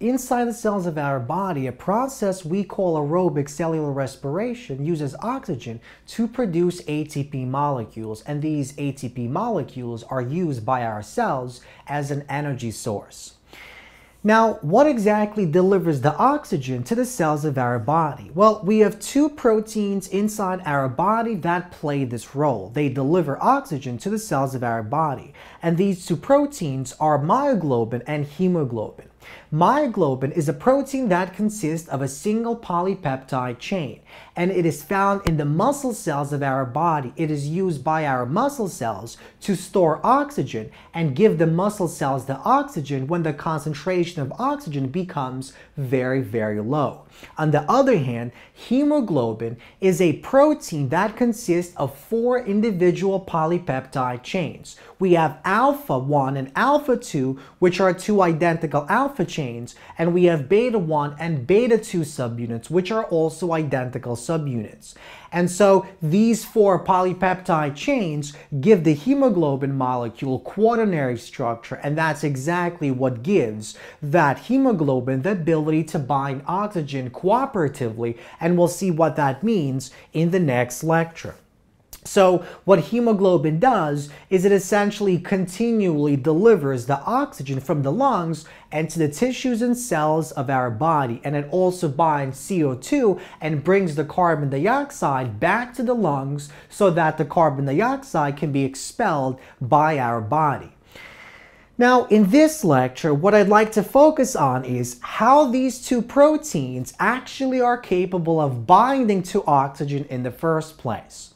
inside the cells of our body, a process we call aerobic cellular respiration uses oxygen to produce ATP molecules, and these ATP molecules are used by our cells as an energy source. Now, what exactly delivers the oxygen to the cells of our body? Well, we have two proteins inside our body that play this role. They deliver oxygen to the cells of our body, and these two proteins are myoglobin and hemoglobin. Myoglobin is a protein that consists of a single polypeptide chain, and it is found in the muscle cells of our body. It is used by our muscle cells to store oxygen and give the muscle cells the oxygen when the concentration of oxygen becomes very, very low. On the other hand, hemoglobin is a protein that consists of four individual polypeptide chains. We have alpha 1 and alpha 2, which are two identical alpha chains, and we have beta 1 and beta 2 subunits, which are also identical subunits. And so these four polypeptide chains give the hemoglobin molecule quaternary structure, and that's exactly what gives that hemoglobin the ability to bind oxygen cooperatively, and we'll see what that means in the next lecture. So what hemoglobin does is it essentially continually delivers the oxygen from the lungs and to the tissues and cells of our body. And it also binds CO2 and brings the carbon dioxide back to the lungs so that the carbon dioxide can be expelled by our body. Now, in this lecture, what I'd like to focus on is how these two proteins actually are capable of binding to oxygen in the first place.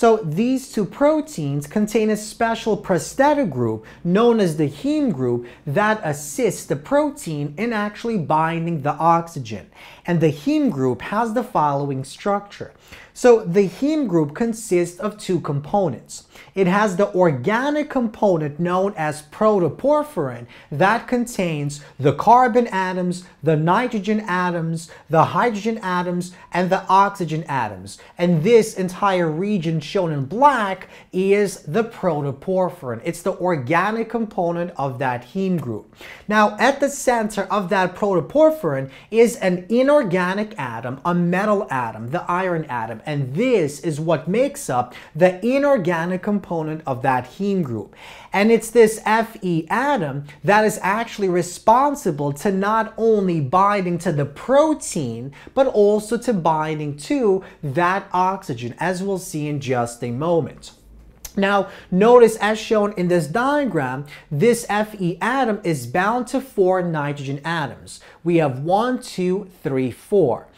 So these two proteins contain a special prosthetic group known as the heme group that assists the protein in actually binding the oxygen. And the heme group has the following structure. So the heme group consists of two components. It has the organic component known as protoporphyrin that contains the carbon atoms, the nitrogen atoms, the hydrogen atoms, and the oxygen atoms. And this entire region shown in black is the protoporphyrin. It's the organic component of that heme group. Now, at the center of that protoporphyrin is an inorganic atom, a metal atom, the iron atom and this is what makes up the inorganic component of that heme group. And it's this Fe atom that is actually responsible to not only binding to the protein, but also to binding to that oxygen, as we'll see in just a moment. Now, notice as shown in this diagram, this Fe atom is bound to four nitrogen atoms. We have one, two, three, four.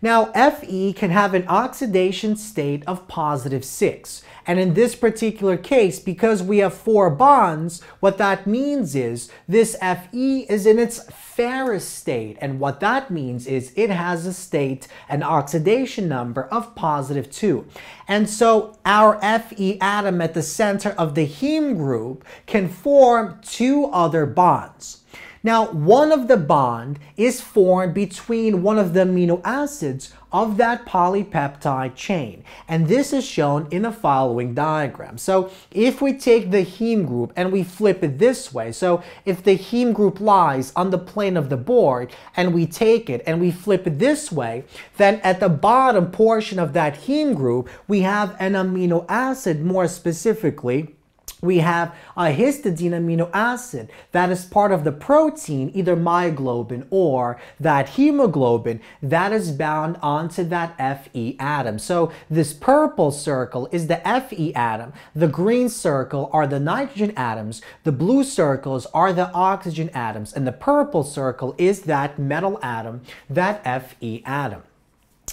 Now, Fe can have an oxidation state of positive 6. And in this particular case, because we have four bonds, what that means is this Fe is in its ferrous state. And what that means is it has a state, an oxidation number of positive 2. And so our Fe atom at the center of the heme group can form two other bonds. Now, one of the bond is formed between one of the amino acids of that polypeptide chain. And this is shown in the following diagram. So if we take the heme group and we flip it this way, so if the heme group lies on the plane of the board and we take it and we flip it this way, then at the bottom portion of that heme group, we have an amino acid more specifically we have a histidine amino acid that is part of the protein, either myoglobin or that hemoglobin that is bound onto that Fe atom. So this purple circle is the Fe atom, the green circle are the nitrogen atoms, the blue circles are the oxygen atoms, and the purple circle is that metal atom, that Fe atom.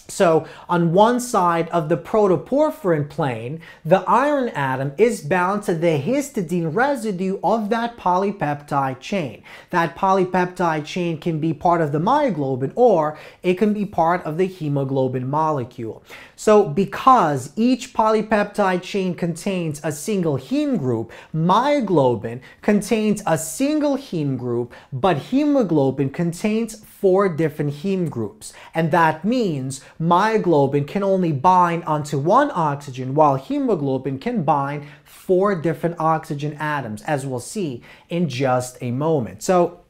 So on one side of the protoporphyrin plane, the iron atom is bound to the histidine residue of that polypeptide chain. That polypeptide chain can be part of the myoglobin or it can be part of the hemoglobin molecule. So because each polypeptide chain contains a single heme group, myoglobin contains a single heme group, but hemoglobin contains four different heme groups. And that means myoglobin can only bind onto one oxygen while hemoglobin can bind four different oxygen atoms, as we'll see in just a moment. So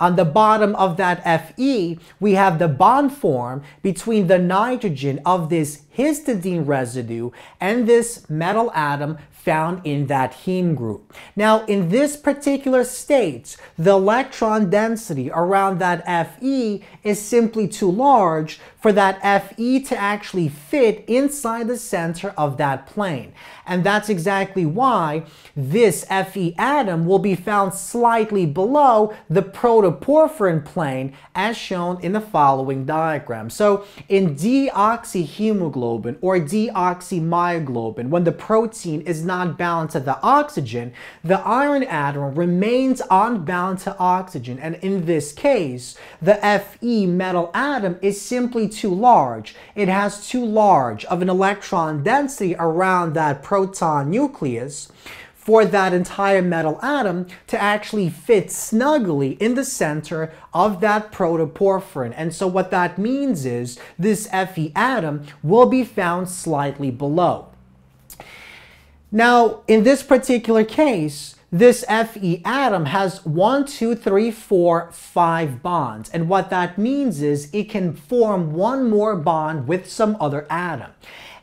On the bottom of that Fe, we have the bond form between the nitrogen of this histidine residue and this metal atom found in that heme group. Now, in this particular state, the electron density around that Fe is simply too large for that Fe to actually fit inside the center of that plane. And that's exactly why this Fe atom will be found slightly below the protoporphyrin plane as shown in the following diagram. So in deoxyhemoglobin or deoxymyoglobin, when the protein is not bound to the oxygen, the iron atom remains unbound to oxygen. And in this case, the Fe metal atom is simply too large. It has too large of an electron density around that proton nucleus for that entire metal atom to actually fit snugly in the center of that protoporphyrin. And so what that means is this Fe atom will be found slightly below. Now, in this particular case, this Fe atom has one, two, three, four, five bonds. And what that means is it can form one more bond with some other atom.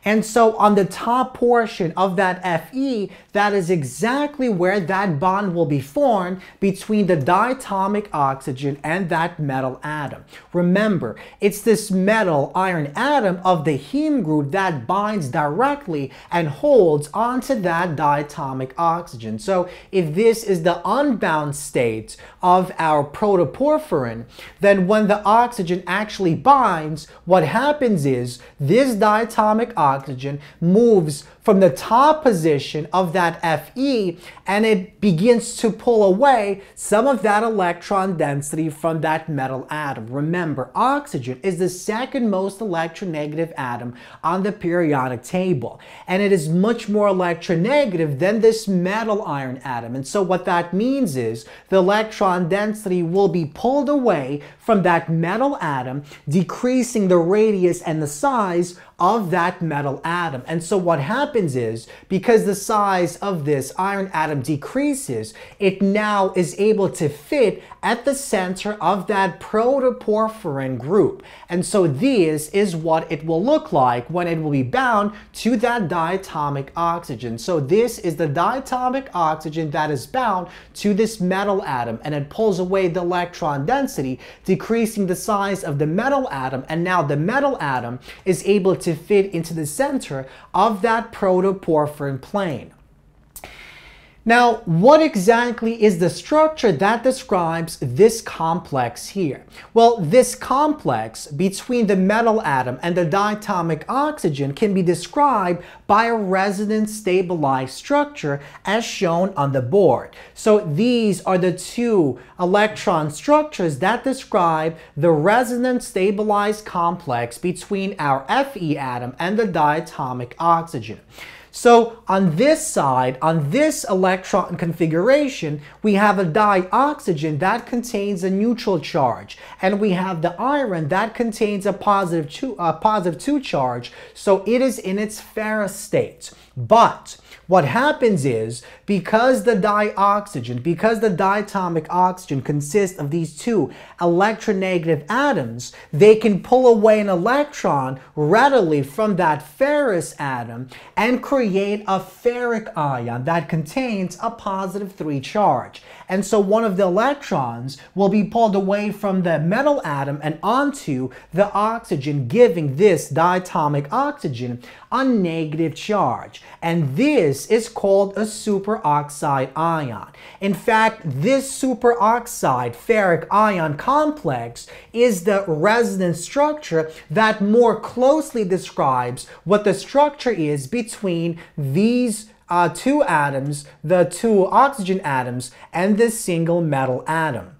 And so on the top portion of that Fe, that is exactly where that bond will be formed between the diatomic oxygen and that metal atom. Remember, it's this metal iron atom of the heme group that binds directly and holds onto that diatomic oxygen. So if this is the unbound state of our protoporphyrin, then when the oxygen actually binds, what happens is this diatomic oxygen oxygen moves from the top position of that Fe and it begins to pull away some of that electron density from that metal atom. Remember, oxygen is the second most electronegative atom on the periodic table and it is much more electronegative than this metal iron atom. And so what that means is the electron density will be pulled away from that metal atom, decreasing the radius and the size of that metal atom. And so what happens is, because the size of this iron atom decreases, it now is able to fit at the center of that protoporphyrin group. And so this is what it will look like when it will be bound to that diatomic oxygen. So this is the diatomic oxygen that is bound to this metal atom and it pulls away the electron density, decreasing the size of the metal atom. And now the metal atom is able to fit into the center of that protoporphyrin plane. Now, what exactly is the structure that describes this complex here? Well, this complex between the metal atom and the diatomic oxygen can be described by a resonance stabilized structure as shown on the board. So these are the two electron structures that describe the resonance stabilized complex between our Fe atom and the diatomic oxygen. So on this side, on this electron configuration, we have a dioxygen that contains a neutral charge, and we have the iron that contains a positive two, a positive two charge, so it is in its ferrous state. But what happens is, because the dioxygen, because the diatomic oxygen consists of these two electronegative atoms, they can pull away an electron readily from that ferrous atom and create a ferric ion that contains a positive 3 charge. And so one of the electrons will be pulled away from the metal atom and onto the oxygen, giving this diatomic oxygen a negative charge. And this is called a superoxide ion. In fact, this superoxide ferric ion complex is the resonance structure that more closely describes what the structure is between these uh, two atoms, the two oxygen atoms, and this single metal atom.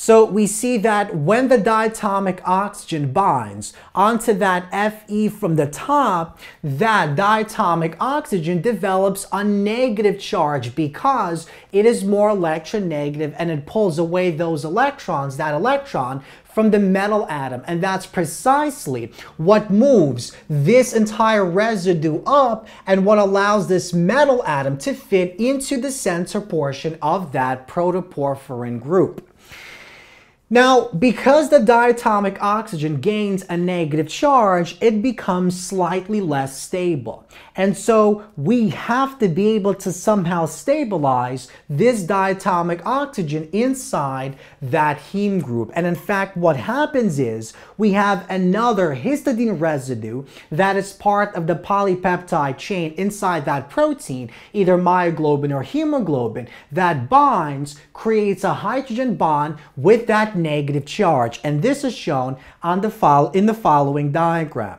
So we see that when the diatomic oxygen binds onto that Fe from the top, that diatomic oxygen develops a negative charge because it is more electronegative and it pulls away those electrons, that electron, from the metal atom. And that's precisely what moves this entire residue up and what allows this metal atom to fit into the center portion of that protoporphyrin group. Now, because the diatomic oxygen gains a negative charge, it becomes slightly less stable. And so we have to be able to somehow stabilize this diatomic oxygen inside that heme group. And in fact, what happens is we have another histidine residue that is part of the polypeptide chain inside that protein, either myoglobin or hemoglobin, that binds, creates a hydrogen bond with that negative charge. And this is shown on the in the following diagram.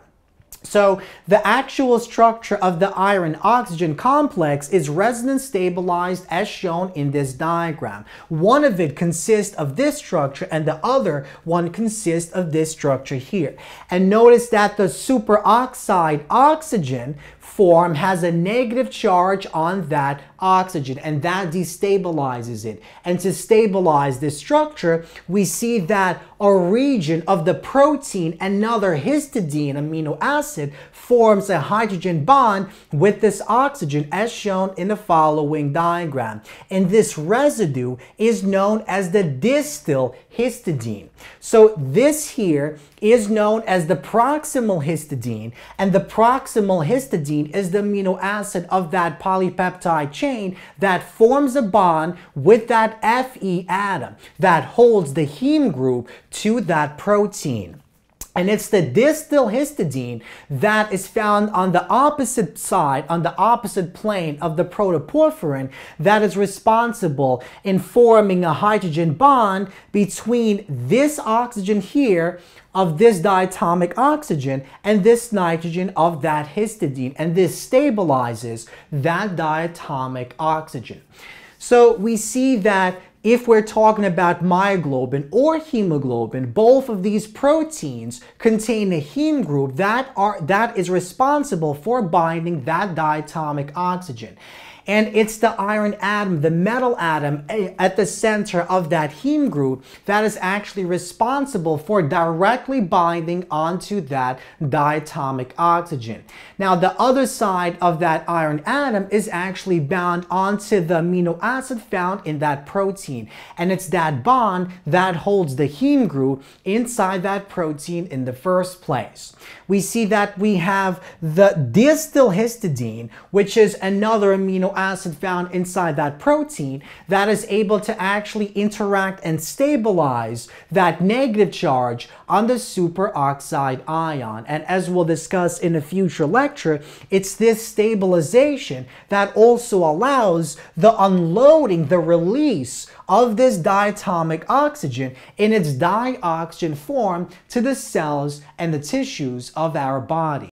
So the actual structure of the iron-oxygen complex is resonance stabilized as shown in this diagram. One of it consists of this structure and the other one consists of this structure here. And notice that the superoxide oxygen form has a negative charge on that oxygen and that destabilizes it. And to stabilize this structure, we see that a region of the protein, another histidine amino acid, forms a hydrogen bond with this oxygen as shown in the following diagram. And this residue is known as the distal histidine. So this here is known as the proximal histidine and the proximal histidine is the amino acid of that polypeptide chain that forms a bond with that Fe atom that holds the heme group to that protein. And it's the distal histidine that is found on the opposite side, on the opposite plane of the protoporphyrin that is responsible in forming a hydrogen bond between this oxygen here of this diatomic oxygen and this nitrogen of that histidine. And this stabilizes that diatomic oxygen. So we see that if we're talking about myoglobin or hemoglobin, both of these proteins contain a heme group that, are, that is responsible for binding that diatomic oxygen. And it's the iron atom, the metal atom eh, at the center of that heme group that is actually responsible for directly binding onto that diatomic oxygen. Now, the other side of that iron atom is actually bound onto the amino acid found in that protein. And it's that bond that holds the heme group inside that protein in the first place. We see that we have the distal histidine, which is another amino acid found inside that protein that is able to actually interact and stabilize that negative charge on the superoxide ion. And as we'll discuss in a future lecture, it's this stabilization that also allows the unloading, the release of this diatomic oxygen in its dioxygen form to the cells and the tissues of our body.